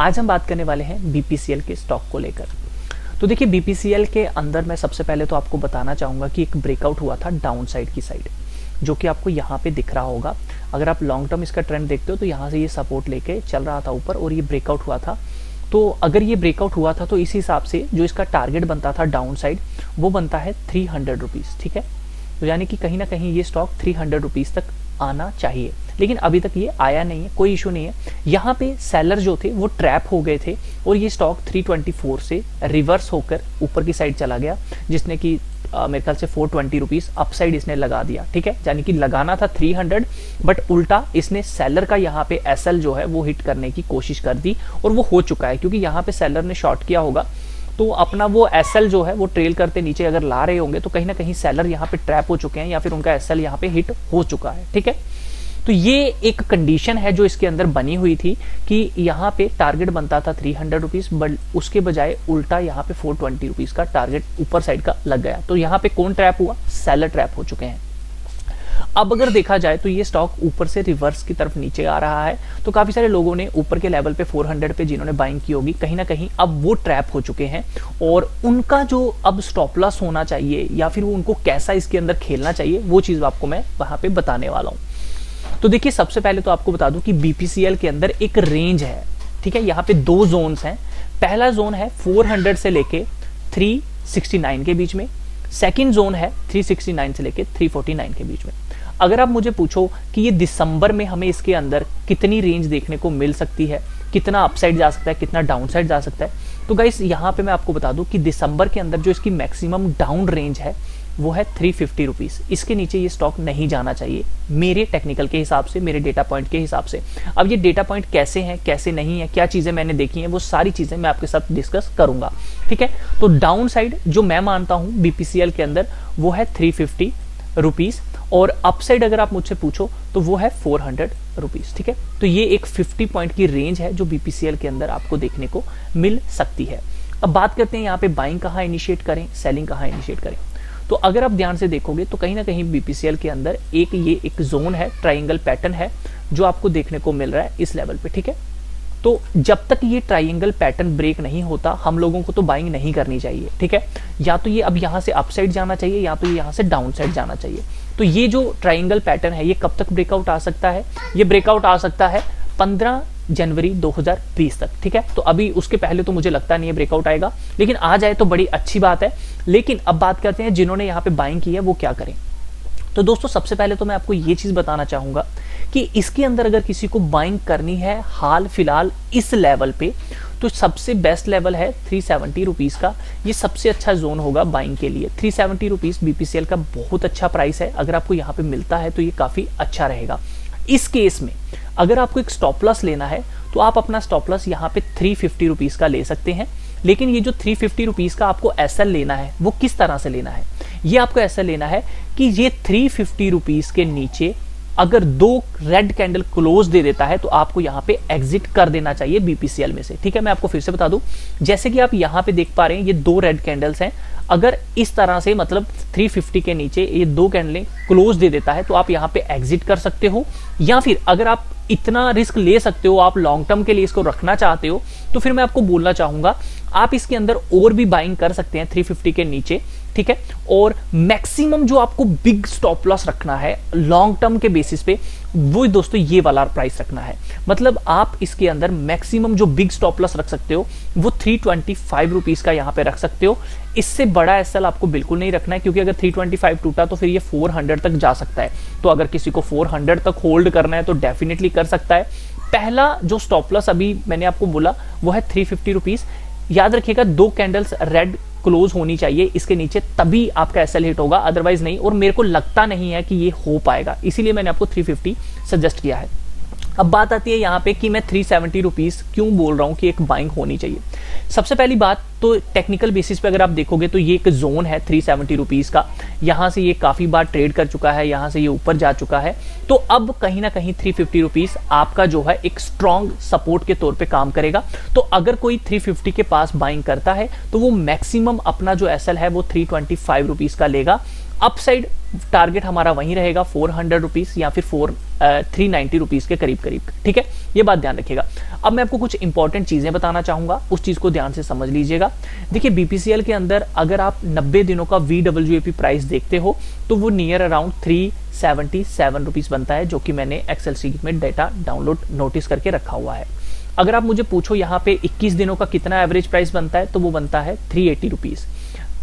आज हम बात करने वाले हैं बीपीसीएल के स्टॉक को लेकर। तो देखिए बीपीसीएल के अंदर मैं सबसे पहले तो आपको बताना चाहूँगा कि एक ब्रेकआउट हुआ था डाउन साइड की साइड जो कि आपको यहाँ पे दिख रहा होगा। अगर आप लॉन्ग टर्म इसका ट्रेंड देखते हो तो यहाँ से ये सपोर्ट लेके चल रहा था ऊपर और ये ब्रेकआउट हुआ था। तो अगर ये ब्रेकआउट हुआ था तो इस हिसाब से जो इसका टारगेट बनता था डाउन साइड वो बनता है थ्री हंड्रेड ठीक है? तो यानी कि कहीं ना कहीं ये स्टॉक थ्री हंड्रेड तक आना चाहिए। लेकिन अभी तक ये आया नहीं है, कोई इशू नहीं है। यहाँ पे सेलर जो थे, वो ट्रैप हो गए थे और ये स्टॉक 324 से रिवर्स होकर ऊपर की साइड चला गया, जिसने कि मेरे ख्याल से फोर ट्वेंटी रुपीज़ अपसाइड इसने लगा दिया, ठीक है? यानी कि लगाना था 300 बट उल्टा इसने सेलर का यहाँ पे एसएल जो है, वो हिट करने की कोशिश कर दी और वो हो चुका है, क्योंकि यहाँ पे सेलर ने शॉर्ट किया होगा। तो अपना वो एसएल जो है, वो ट्रेल करते नीचे अगर ला रहे होंगे तो कहीं ना कहीं सेलर यहाँ पे ट्रैप हो चुके हैं या फिर उनका एस यहाँ पे हिट हो चुका है, ठीक है? तो ये एक कंडीशन है जो इसके अंदर बनी हुई थी कि यहाँ पे टारगेट बनता था थ्री हंड्रेड रुपीज़ बट उसके बजाय उल्टा यहाँ पे फोर ट्वेंटी रुपीज़ का टारगेट ऊपर साइड का लग गया। तो यहाँ पे कौन ट्रैप हुआ? सेलर ट्रैप हो चुके हैं। अब अगर देखा जाए तो ये स्टॉक ऊपर से रिवर्स की तरफ़ नीचे आ रहा है। तो काफ़ी सारे लोगों ने ऊपर के लेवल पे 400 पे जिन्होंने बाइंग की होगी, कहीं ना कहीं अब वो ट्रैप हो चुके हैं और उनका जो अब स्टॉप लॉस होना चाहिए या फिर वो उनको कैसा इसके अंदर खेलना चाहिए, वो चीज़ आपको मैं वहाँ पे बताने वाला हूँ। तो देखिए, सबसे पहले तो आपको बता दूँ कि बीपीसीएल के अंदर एक रेंज है, ठीक है? यहाँ पे दो जोन्स हैं। पहला जोन है 400 से लेके 369 के बीच में। सेकंड जोन है 369 से लेके 349 के बीच में। अगर आप मुझे पूछो कि ये दिसंबर में हमें इसके अंदर कितनी रेंज देखने को मिल सकती है, कितना अपसाइड जा सकता है, कितना डाउन साइड जा सकता है तो गाइस यहाँ पे मैं आपको बता दूँ कि दिसंबर के अंदर जो इसकी मैक्सिमम डाउन रेंज है, वो है थ्री फिफ्टी रुपीज़ इसके नीचे ये स्टॉक नहीं जाना चाहिए, मेरे टेक्निकल के हिसाब से, मेरे डेटा पॉइंट के हिसाब से. अब ये डेटा पॉइंट कैसे हैं, कैसे नहीं है, क्या चीज़ें मैंने देखी हैं, वो सारी चीज़ें मैं आपके साथ डिस्कस करूँगा. ठीक है? तो डाउन साइड जो मैं मानता हूँ बीपीसीएल के अंदर, वो है थ्री फिफ्टी रुपीज़ और अपसाइड अगर आप मुझसे पूछो तो वो है फोर हंड्रेड रुपीज़ ठीक है? तो ये एक फिफ्टी पॉइंट की रेंज है जो बीपीसीएल के अंदर आपको देखने को मिल सकती है। अब बात करते हैं यहाँ पे बाइंग कहाँ इनिशिएट करें सेलिंग कहाँ इनिशिएट करें। तो अगर आप ध्यान से देखोगे तो कहीं ना कहीं बीपीसीएल के अंदर एक ये एक जोन है ट्राइंगल पैटर्न है, जो आपको देखने को मिल रहा है इस लेवल पे, ठीक है? तो जब तक ये ट्राइंगल पैटर्न ब्रेक नहीं होता, हम लोगों को तो बाइंग नहीं करनी चाहिए, ठीक है? या तो ये अब यहाँ से अपसाइड जाना चाहिए, या तो ये यहाँ से डाउन साइड जाना चाहिए। तो ये जो ट्राइंगल पैटर्न है, ये कब तक ब्रेकआउट आ सकता है? ये ब्रेकआउट आ सकता है पंद्रह जनवरी 2020 तक, ठीक है? तो अभी उसके पहले तो मुझे लगता नहीं है ब्रेकआउट आएगा, लेकिन आ जाए तो बड़ी अच्छी बात है। लेकिन अब बात करते हैं जिन्होंने यहाँ पे बाइंग की है, वो क्या करें? तो दोस्तों, सबसे पहले तो मैं आपको ये चीज़ बताना चाहूँगा कि इसके अंदर अगर किसी को बाइंग करनी है हाल फ़िलहाल इस लेवल पे तो सबसे बेस्ट लेवल है थ्री सेवेंटी रुपीज़ का। ये सबसे अच्छा जोन होगा बाइंग के लिए। थ्री सेवेंटी रुपीज़ बीपीसीएल का बहुत अच्छा प्राइस है। अगर आपको यहाँ पे मिलता है तो ये काफ़ी अच्छा रहेगा। इस केस में अगर आपको एक स्टॉप लॉस लेना है तो आप अपना स्टॉप लॉस यहाँ पे थ्री फिफ्टी रुपीज़ का ले सकते हैं। लेकिन ये जो थ्री फिफ्टी रुपीज़ का आपको एस लेना है, वो किस तरह से लेना है? ये आपको ऐसा लेना है कि ये थ्री फिफ्टी रुपीज़ के नीचे अगर दो रेड कैंडल क्लोज दे देता है तो आपको यहाँ पे एग्जिट कर देना चाहिए बीपीसीएल में से। ठीक है, मैं आपको फिर से बता दूँ। जैसे कि आप यहाँ पे देख पा रहे हैं, ये दो रेड कैंडल्स हैं। अगर इस तरह से मतलब 350 के नीचे ये दो कैंडलें क्लोज दे देता है तो आप यहाँ पे एग्जिट कर सकते हो। या फिर अगर आप इतना रिस्क ले सकते हो, आप लॉन्ग टर्म के लिए इसको रखना चाहते हो तो फिर मैं आपको बोलना चाहूँगा, आप इसके अंदर और भी बाइंग कर सकते हैं 350 के नीचे। ठीक है? और मैक्सिमम जो आपको बिग स्टॉप लॉस रखना है लॉन्ग टर्म के बेसिस पे, वो दोस्तों ये वाला प्राइस रखना है। मतलब आप इसके अंदर मैक्सिमम जो बिग स्टॉप लॉस रख सकते हो, वो थ्री ट्वेंटी फाइव रुपीज़ का यहाँ पे रख सकते हो। इससे बड़ा एसएल आपको बिल्कुल नहीं रखना है, क्योंकि अगर 325 टूटा तो फिर ये 400 तक जा सकता है। तो अगर किसी को 400 तक होल्ड करना है तो डेफिनेटली कर सकता है। पहला जो स्टॉप लॉस अभी मैंने आपको बोला, वो है थ्री फिफ्टी रुपीज़ याद रखिएगा, दो कैंडल्स रेड क्लोज होनी चाहिए, इसके नीचे तभी आपका एसएल हिट होगा अदरवाइज़ नहीं, और मेरे को लगता नहीं है कि ये हो पाएगा। इसीलिए मैंने आपको 350 सजेस्ट किया है। अब बात आती है यहाँ पे कि मैं थ्री सेवेंटी रुपीज़ क्यों बोल रहा हूँ कि एक बाइंग होनी चाहिए। सबसे पहली बात तो टेक्निकल बेसिस पे अगर आप देखोगे तो ये एक जोन है थ्री सेवेंटी रुपीज़ का। यहाँ से ये काफ़ी बार ट्रेड कर चुका है, यहाँ से ये ऊपर जा चुका है। तो अब कहीं ना कहीं थ्री फिफ्टी रुपीज़ आपका जो है एक स्ट्रॉन्ग सपोर्ट के तौर पे काम करेगा। तो अगर कोई थ्री फिफ्टी के पास बाइंग करता है तो वो मैक्सिमम अपना जो एस है वो थ्री ट्वेंटी फाइव रुपीज़ का लेगा। अप साइड टारगेट हमारा वहीं रहेगा फोर हंड्रेड रुपीज़ या फिर फोर थ्री नाइनटी रुपीज़ के करीब करीब ठीक है? ये बात ध्यान रखिएगा। अब मैं आपको कुछ इंपॉर्टेंट चीज़ें बताना चाहूँगा। उस चीज़ को ध्यान से समझ लीजिएगा। देखिए बीपीसीएल के अंदर अगर आप 90 दिनों का वी प्राइस देखते हो तो वो near around three seventy seven rupees बनता है, जो कि मैंने एक्सेल सीट में डेटा डाउनलोड नोटिस करके रखा हुआ है। अगर आप मुझे पूछो, यहाँ पे 21 दिनों का कितना एवरेज प्राइस बनता है तो वो बनता है three eighty rupees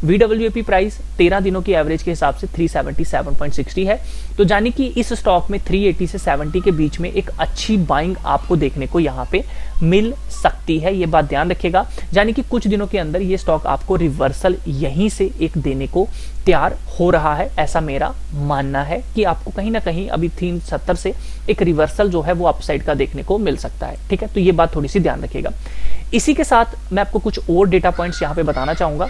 VW price 13 दिनों की एवरेज के हिसाब से 377.60 है। तो जानी कि इस स्टॉक में 380 से 70 के बीच में एक अच्छी बाइंग आपको देखने को यहाँ पे मिल सकती है, ये बात ध्यान रखिएगा। यानी कि कुछ दिनों के अंदर ये स्टॉक आपको रिवर्सल यहीं से एक देने को तैयार हो रहा है, ऐसा मेरा मानना है कि आपको कहीं ना कहीं अभी तीन सत्तर से एक रिवर्सल जो है वो अपसाइड का देखने को मिल सकता है, ठीक है? तो ये बात थोड़ी सी ध्यान रखिएगा। इसी के साथ मैं आपको कुछ और डेटा पॉइंट्स यहाँ पे बताना चाहूँगा।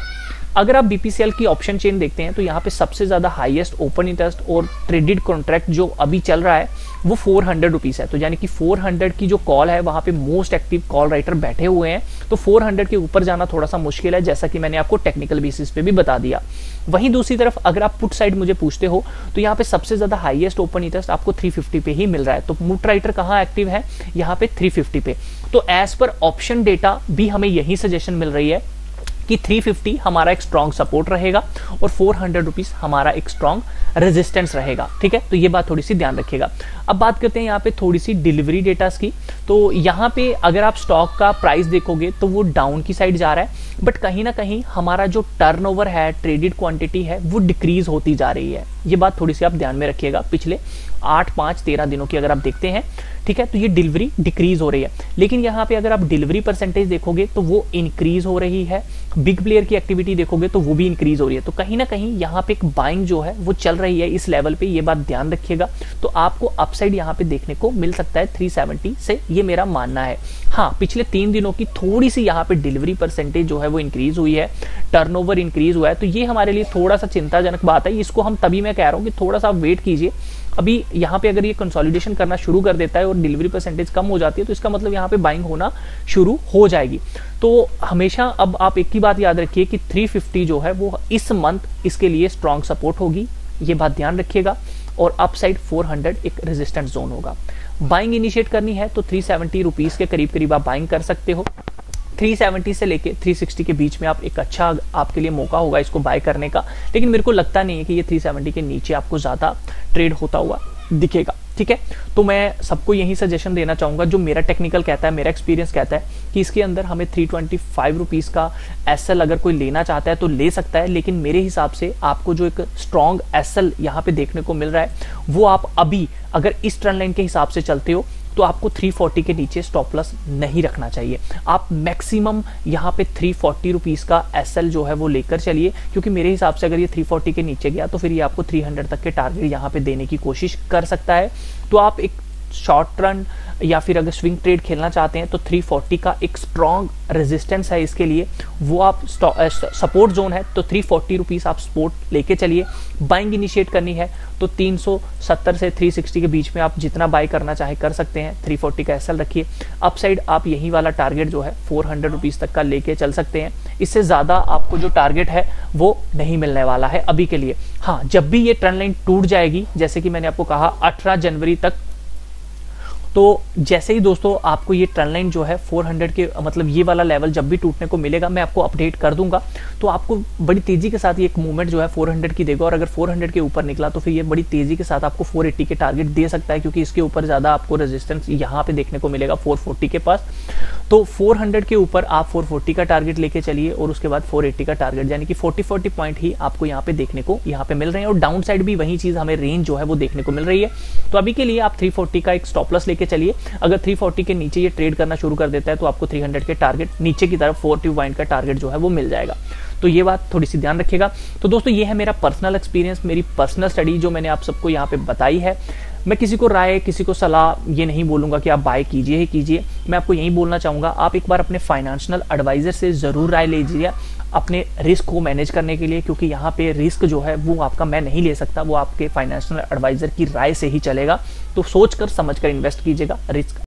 अगर आप बीपीसीएल की ऑप्शन चेन देखते हैं तो यहाँ पे सबसे ज़्यादा हाईएस्ट ओपन इंटरेस्ट और ट्रेडेड कॉन्ट्रैक्ट जो अभी चल रहा है, वो फोर हंड्रेड रुपीज़ है। तो यानी कि फोर हंड्रेड की जो कॉल है, वहाँ पे मोस्ट एक्टिव कॉल राइटर बैठे हुए हैं। तो फोर हंड्रेड के ऊपर जाना थोड़ा सा मुश्किल है, जैसा कि मैंने आपको टेक्निकल बेसिस पे भी बता दिया। वहीं दूसरी तरफ़ अगर आप पुट साइड मुझे पूछते हो तो यहाँ पे सबसे ज़्यादा हाईएस्ट ओपन इंटरेस्ट आपको 350 पे ही मिल रहा है। तो मुट राइटर कहाँ एक्टिव है? यहाँ पे 350 पे। तो एज पर ऑप्शन डेटा भी हमें यही सजेशन मिल रही है। कि 350 हमारा एक स्ट्रॉन्ग सपोर्ट रहेगा और फोर हंड्रेड हमारा एक स्ट्रॉन्ग रेजिस्टेंस रहेगा। ठीक है? तो ये बात थोड़ी सी ध्यान रखिएगा। अब बात करते हैं यहाँ पे थोड़ी सी डिलीवरी डेटास की। तो यहाँ पे अगर आप स्टॉक का प्राइस देखोगे तो वो डाउन की साइड जा रहा है बट कहीं ना कहीं हमारा जो टर्नओवर है ट्रेडेड क्वांटिटी है, वो डिक्रीज होती जा रही है। ये बात थोड़ी सी आप ध्यान में रखिएगा। पिछले आठ, पाँच, तेरह दिनों की अगर आप देखते हैं, ठीक है तो ये डिलीवरी डिक्रीज हो रही है। लेकिन यहाँ पे अगर आप डिलीवरी परसेंटेज देखोगे तो वो इंक्रीज हो रही है। बिग प्लेयर की एक्टिविटी देखोगे तो वो भी इंक्रीज हो रही है। तो कहीं ना कहीं यहाँ पे एक बाइंग जो है, वो चल रही है। इस लेवल पे ये बात ध्यान रखिएगा। तो आपको अपसाइड यहाँ पे देखने को मिल सकता है 370 से, ये मेरा मानना है। हाँ पिछले तीन दिनों की थोड़ी सी यहाँ पे डिलीवरी परसेंटेज जो है वो इंक्रीज हुई है टर्नओवर इंक्रीज हुआ है तो ये हमारे लिए थोड़ा सा चिंताजनक बात है। इसको हम तभी मैं कह रहा हूँ कि थोड़ा सा वेट कीजिए। अभी यहाँ पे अगर ये कंसोलिडेशन करना शुरू कर देता है और डिलीवरी परसेंटेज कम हो जाती है तो इसका मतलब यहाँ पे बाइंग होना शुरू हो जाएगी। तो हमेशा अब आप एक ही बात याद रखिए कि 350 जो है वो इस मंथ इसके लिए स्ट्रॉन्ग सपोर्ट होगी। ये बात ध्यान रखिएगा। और अपसाइड 400 एक रेजिस्टेंट जोन होगा। बाइंग इनिशिएट करनी है तो थ्री सेवेंटी रुपीज़ के करीब करीब आप बाइंग कर सकते हो। 370 से लेके 360 के बीच में आप एक अच्छा आपके लिए मौका होगा इसको बाय करने का। लेकिन मेरे को लगता नहीं है कि ये 370 के नीचे आपको ज़्यादा ट्रेड होता हुआ दिखेगा। ठीक है? तो मैं सबको यही सजेशन देना चाहूँगा, जो मेरा टेक्निकल कहता है, मेरा एक्सपीरियंस कहता है, कि इसके अंदर हमें थ्री ट्वेंटी फाइव रुपीज़ का एस एल अगर कोई लेना चाहता है तो ले सकता है, लेकिन मेरे हिसाब से आपको जो एक स्ट्रॉन्ग एस एल यहाँ पे देखने को मिल रहा है, वो आप अभी अगर इस ट्रेंड लाइन के हिसाब से चलते हो तो आपको 340 के नीचे स्टॉप लॉस नहीं रखना चाहिए। आप मैक्सिमम यहाँ पे थ्री फोर्टी रुपीज़ का एसएल जो है वो लेकर चलिए, क्योंकि मेरे हिसाब से अगर ये 340 के नीचे गया तो फिर ये आपको 300 तक के टारगेट यहाँ पे देने की कोशिश कर सकता है। तो आप एक शॉर्ट रन या फिर अगर स्विंग ट्रेड खेलना चाहते हैं तो 340 का एक स्ट्रॉन्ग रेजिस्टेंस है इसके लिए, वो आप सपोर्ट जोन है तो थ्री फोर्टी रुपीज़ आप सपोर्ट लेके चलिए। बाइंग इनिशिएट करनी है तो 370 से 360 के बीच में आप जितना बाय करना चाहे कर सकते हैं 340 का एसएल रखिए। अपसाइड आप यही वाला टारगेट जो है फोर हंड्रेड तक का लेके चल सकते हैं। इससे ज़्यादा आपको जो टारगेट है, वो नहीं मिलने वाला है अभी के लिए। हाँ जब भी ये ट्रेंड लाइन टूट जाएगी, जैसे कि मैंने आपको कहा, अठारह जनवरी तक तो जैसे ही दोस्तों आपको ये ट्रेंड लाइन जो है 400 के मतलब ये वाला लेवल जब भी टूटने को मिलेगा, मैं आपको अपडेट कर दूँगा। तो आपको बड़ी तेज़ी के साथ ये एक मूवमेंट जो है 400 की देगा और अगर 400 के ऊपर निकला तो फिर ये बड़ी तेज़ी के साथ आपको 480 के टारगेट दे सकता है, क्योंकि इसके ऊपर ज़्यादा आपको रेजिस्टेंस यहाँ पे देखने को मिलेगा फोर के पास। तो फोर के ऊपर आप फोर का टारगेट लेके चलिए, और उसके बाद फोर का टारगेट यानी कि फोर्टी फोर्टी पॉइंट ही आपको यहाँ पे देखने को, यहाँ पे मिल रहे हैं। और डाउन साइड भी वही चीज़ हमें रेंज जो है वो देखने को मिल रही है। तो अभी के लिए आप थ्री का एक स्टॉपलस लेके चलिए, अगर 340 के नीचे ये ट्रेड करना शुरू कर देता है तो आपको 300 के टारगेट नीचे की तरफ़ फोर पॉइंट का टारगेट जो है वो मिल जाएगा। तो ये बात थोड़ी सी ध्यान रखिएगा। तो दोस्तों, ये है मेरा पर्सनल एक्सपीरियंस मेरी पर्सनल स्टडी जो मैंने आप सबको यहाँ पे बताई है। मैं किसी को राय, किसी को सलाह ये नहीं बोलूँगा कि आप बाय कीजिए ही कीजिए। मैं आपको यही बोलना चाहूँगा, आप एक बार अपने फाइनेंशियल एडवाइजर से ज़रूर राय लीजिए अपने रिस्क को मैनेज करने के लिए, क्योंकि यहाँ पे रिस्क जो है, वो आपका मैं नहीं ले सकता, वो आपके फाइनेंशियल एडवाइजर की राय से ही चलेगा। तो सोच कर समझ कर इन्वेस्ट कीजिएगा रिस्क